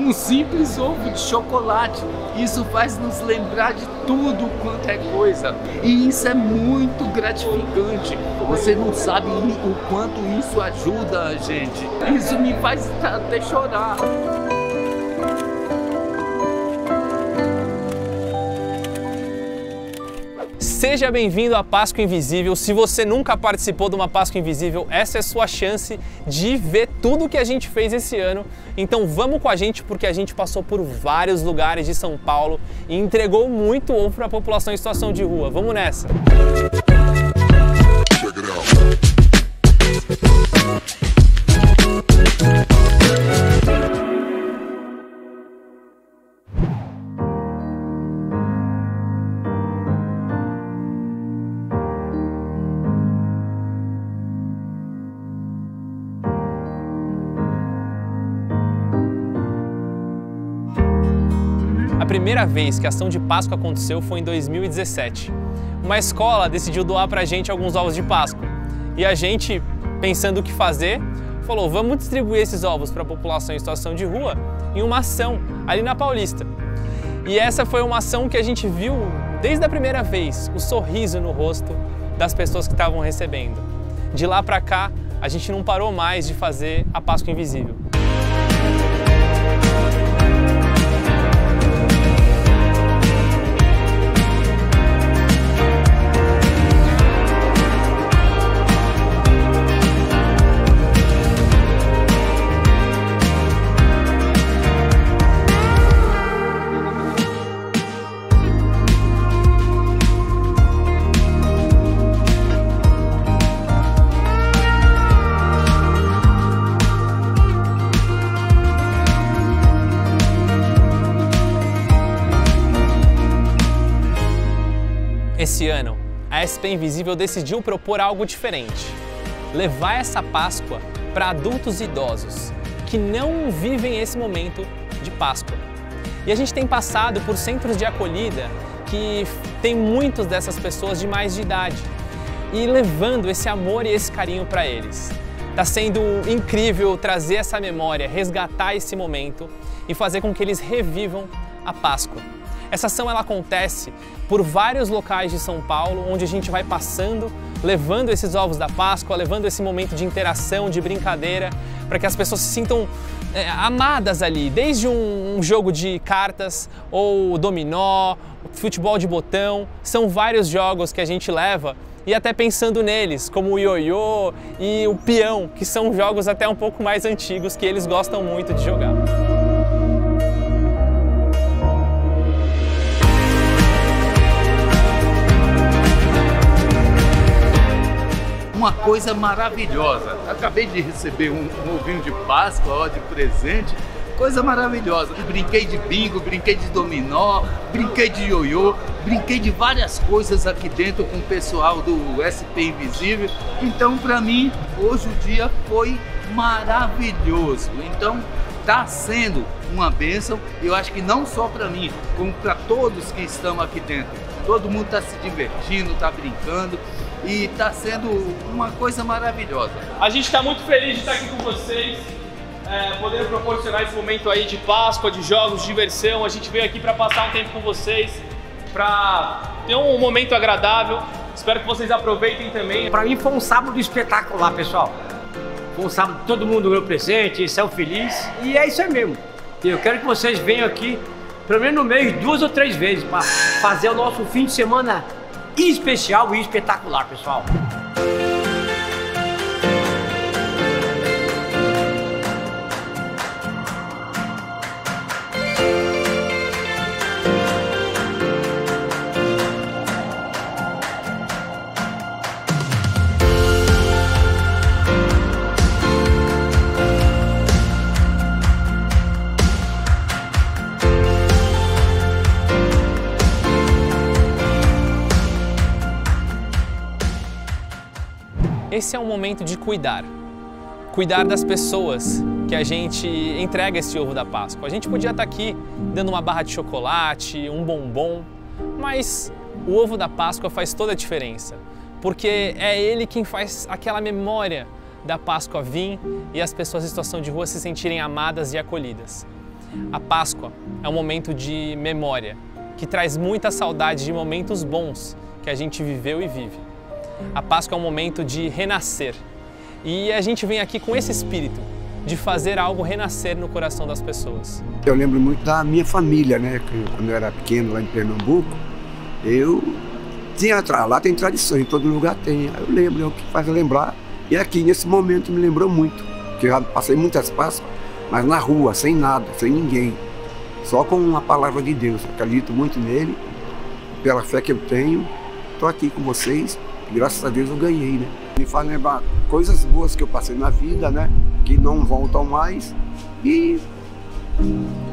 um simples ovo de chocolate. Isso faz nos lembrar de tudo quanto é coisa. E isso é muito gratificante. Você não sabe o quanto isso ajuda a gente. Isso me faz até chorar. Seja bem-vindo à Páscoa Invisível. Se você nunca participou de uma Páscoa Invisível, essa é sua chance de ver tudo que a gente fez esse ano. Então vamos com a gente porque a gente passou por vários lugares de São Paulo e entregou muito ovo para a população em situação de rua. Vamos nessa. Check primeira vez que a ação de Páscoa aconteceu foi em 2017. Uma escola decidiu doar pra gente alguns ovos de Páscoa. E a gente, pensando o que fazer, falou: vamos distribuir esses ovos para a população em situação de rua em uma ação ali na Paulista. E essa foi uma ação que a gente viu desde a primeira vez, o sorriso no rosto das pessoas que estavam recebendo. De lá para cá, a gente não parou mais de fazer a Páscoa Invisível. Esse ano, a SP Invisível decidiu propor algo diferente. Levar essa Páscoa para adultos e idosos que não vivem esse momento de Páscoa. E a gente tem passado por centros de acolhida que tem muitas dessas pessoas de mais de idade e levando esse amor e esse carinho para eles. Está sendo incrível trazer essa memória, resgatar esse momento e fazer com que eles revivam a Páscoa. Essa ação ela acontece por vários locais de São Paulo, onde a gente vai passando, levando esses ovos da Páscoa, levando esse momento de interação, de brincadeira, para que as pessoas se sintam é, amadas ali, desde um, um jogo de cartas ou dominó, futebol de botão, são vários jogos que a gente leva e até pensando neles, como o ioiô e o peão, que são jogos até um pouco mais antigos que eles gostam muito de jogar. Uma coisa maravilhosa. Acabei de receber um, um ovinho de Páscoa ó, de presente, coisa maravilhosa. Brinquei de bingo, brinquei de dominó, brinquei de ioiô, brinquei de várias coisas aqui dentro com o pessoal do SP Invisível. Então, para mim, hoje o dia foi maravilhoso. Então, está sendo uma bênção. Eu acho que não só para mim, como para todos que estão aqui dentro. Todo mundo está se divertindo, está brincando e está sendo uma coisa maravilhosa. A gente está muito feliz de estar aqui com vocês, é, podendo proporcionar esse momento aí de Páscoa, de jogos, de diversão. A gente veio aqui para passar um tempo com vocês, para ter um momento agradável. Espero que vocês aproveitem também. Para mim foi um sábado espetacular, pessoal. Foi um sábado todo mundo ganhou presente, saiu feliz e é isso aí mesmo. Eu quero que vocês venham aqui pelo menos no mês duas ou três vezes para fazer o nosso fim de semana especial e espetacular, pessoal. Esse é um momento de cuidar. Cuidar das pessoas que a gente entrega esse ovo da Páscoa. A gente podia estar aqui dando uma barra de chocolate, um bombom, mas o ovo da Páscoa faz toda a diferença, porque é ele quem faz aquela memória da Páscoa vir e as pessoas em situação de rua se sentirem amadas e acolhidas. A Páscoa é um momento de memória que traz muita saudade de momentos bons que a gente viveu e vive. A Páscoa é um momento de renascer e a gente vem aqui com esse espírito de fazer algo renascer no coração das pessoas. Eu lembro muito da minha família, né? Quando eu era pequeno lá em Pernambuco, eu tinha lá tem tradição, em todo lugar tem. Eu lembro, é o que faz lembrar. E aqui nesse momento me lembrou muito, porque eu já passei muitas Páscoas, mas na rua, sem nada, sem ninguém, só com a palavra de Deus. Eu acredito muito nele, pela fé que eu tenho. Estou aqui com vocês, graças a Deus eu ganhei, né? Me faz lembrar coisas boas que eu passei na vida, né? Que não voltam mais. E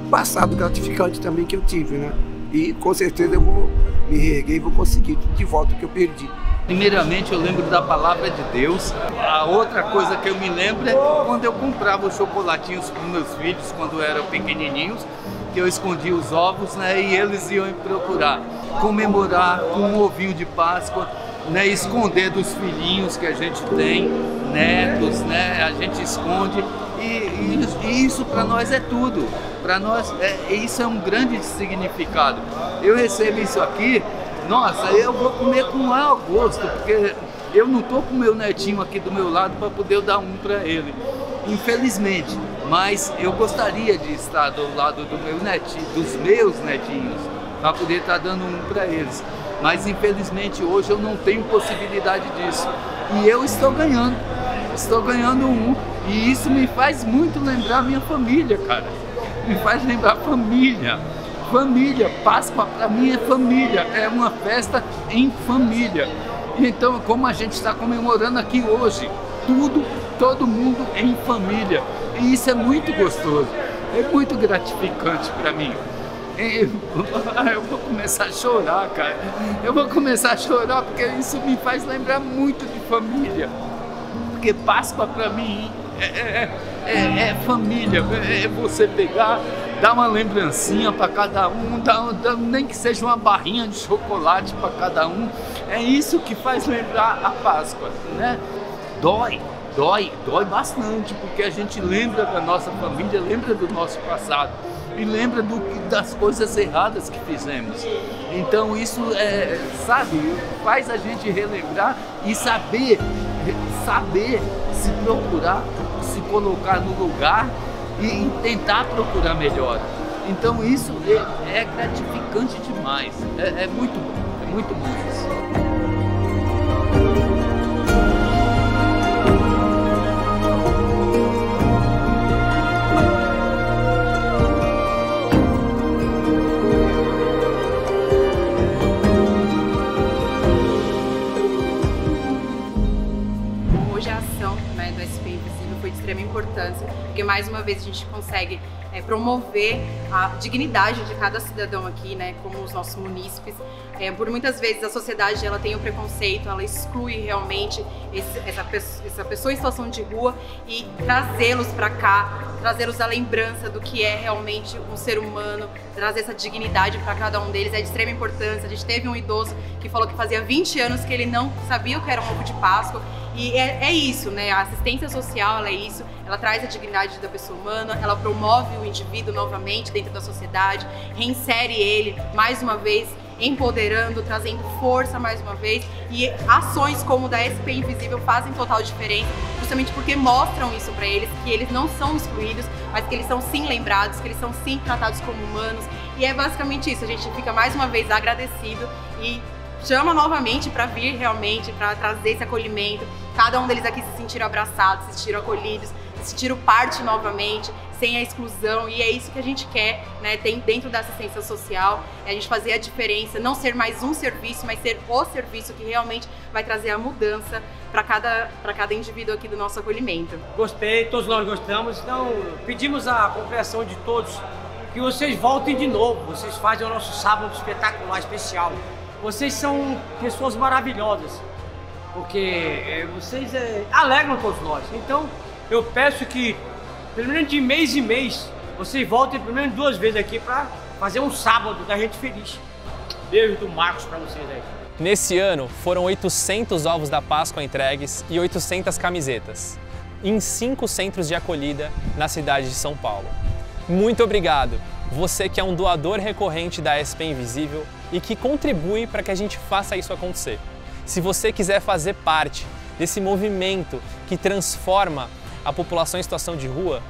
passado gratificante também que eu tive, né? E com certeza eu vou me reerguer e vou conseguir tudo de volta que eu perdi. Primeiramente eu lembro da palavra de Deus. A outra coisa que eu me lembro é quando eu comprava os chocolatinhos para meus filhos quando eram pequenininhos, que eu escondia os ovos, né, e eles iam procurar. Comemorar com um ovinho de Páscoa, né, esconder dos filhinhos que a gente tem, netos, né, a gente esconde e, e, isso para nós é tudo. Para nós, é, isso é um grande significado. Eu recebo isso aqui, nossa, eu vou comer com maior gosto, porque eu não estou com meu netinho aqui do meu lado para poder dar um para ele. Infelizmente, mas eu gostaria de estar do lado do meu netinho, dos meus netinhos, para poder estar dando um para eles. Mas infelizmente hoje eu não tenho possibilidade disso. E eu estou ganhando. Estou ganhando um e isso me faz muito lembrar minha família, cara. Me faz lembrar família. Família, Páscoa para mim é família, é uma festa em família. Então, como a gente está comemorando aqui hoje, tudo, todo mundo em família. E isso é muito gostoso, é muito gratificante para mim. Eu vou começar a chorar, cara. Eu vou começar a chorar porque isso me faz lembrar muito de família. Porque Páscoa para mim é, é, é, é, família, é você pegar, dar uma lembrancinha para cada um, dar, dar, nem que seja uma barrinha de chocolate para cada um. É isso que faz lembrar a Páscoa, né? Dói, dói, dói bastante, porque a gente lembra da nossa família, lembra do nosso passado e lembra do, das coisas erradas que fizemos. Então isso é, sabe, faz a gente relembrar e saber, saber se procurar se colocar no lugar e tentar procurar melhor. Então isso é, é gratificante demais, é, é muito bom, é muito bom isso. Porque mais uma vez a gente consegue é, promover a dignidade de cada cidadão aqui, né, como os nossos munícipes. É, por muitas vezes a sociedade ela tem o preconceito, ela exclui realmente esse, essa, essa pessoa em situação de rua e trazê-los para cá, trazê-los a lembrança do que é realmente um ser humano, trazer essa dignidade para cada um deles é de extrema importância. A gente teve um idoso que falou que fazia 20 anos que ele não sabia o que era um ovo de Páscoa e é, é, isso, né? A assistência social é isso, ela traz a dignidade da pessoa humana, ela promove o indivíduo novamente dentro da sociedade, reinsere ele mais uma vez, empoderando, trazendo força mais uma vez. E ações como da SP Invisível fazem total diferença, justamente porque mostram isso para eles, que eles não são excluídos, mas que eles são sim lembrados, que eles são sim tratados como humanos. E é basicamente isso, a gente fica mais uma vez agradecido e chama novamente para vir realmente, para trazer esse acolhimento. Cada um deles aqui se sentiram abraçados, se sentiram acolhidos, se sentiram parte novamente, sem a exclusão. E é isso que a gente quer, né? Tem dentro da assistência social, é a gente fazer a diferença, não ser mais um serviço, mas ser o serviço que realmente vai trazer a mudança para cada, cada indivíduo aqui do nosso acolhimento. Gostei, todos nós gostamos. Então, pedimos a compreensão de todos que vocês voltem de novo. Vocês fazem o nosso sábado espetacular, especial. Vocês são pessoas maravilhosas, porque é, vocês é, alegram todos nós. Então, eu peço que, pelo menos de mês em mês, vocês voltem pelo menos duas vezes aqui para fazer um sábado da gente feliz. Beijo do Marcos para vocês aí. Nesse ano, foram 800 ovos da Páscoa entregues e 800 camisetas, em cinco centros de acolhida na cidade de São Paulo. Muito obrigado! Você que é um doador recorrente da SP Invisível e que contribui para que a gente faça isso acontecer. Se você quiser fazer parte desse movimento que transforma a população em situação de rua,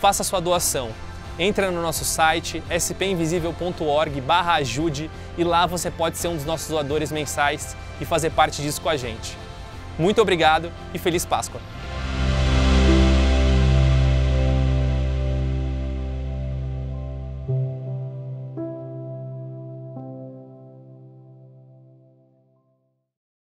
faça sua doação. Entra no nosso site spinvisível.org/ajude e lá você pode ser um dos nossos doadores mensais e fazer parte disso com a gente. Muito obrigado e feliz Páscoa!